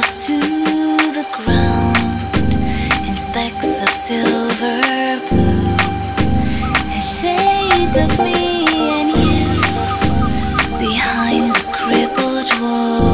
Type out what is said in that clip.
to the ground in specks of silver blue and shades of me and you behind the crippled wall.